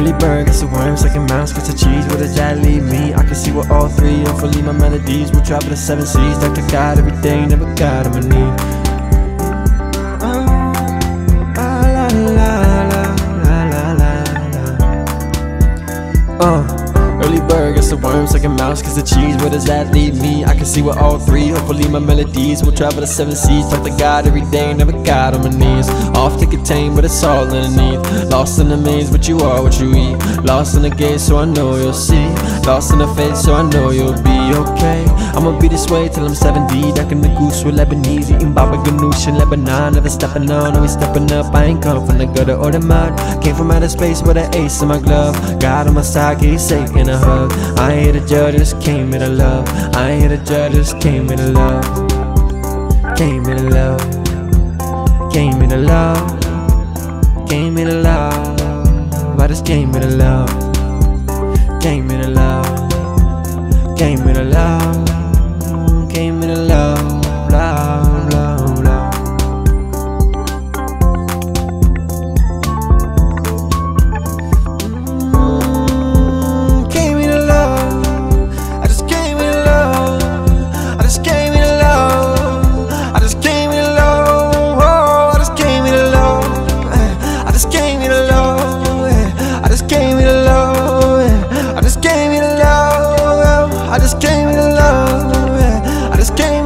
Early bird gets the worm, second mouse gets the cheese. Where does that leave me? I can see what all three. Hopefully my melodies will travel the seven seas. Dr. God every day, never got on my knee. Uh. Early bird gets the worm, second mouse gets the cheese. Where does that leave me? I can see what all three. Hopefully my melodies will travel the seven seas. Talk to God every day, never got on my knees. Off but it's all underneath. Lost in the maze, but you are what you eat. Lost in the gate, so I know you'll see. Lost in the face, so I know you'll be okay. I'ma be this way till I'm 70. Ducking the goose with Lebanese, eating baba ganoush in Lebanon. Never stepping on, always stepping up. I ain't come from the gutter or the mud. Came from outer space with an ace in my glove. God on my side, keep safe in a hug. I ain't here to judge, just came here to love. I ain't here to judge, just came here to love. Came here to love. Came here to love. Came here to love. I just came here the love. Came here the love. Came here the love. just came to love it. I just came.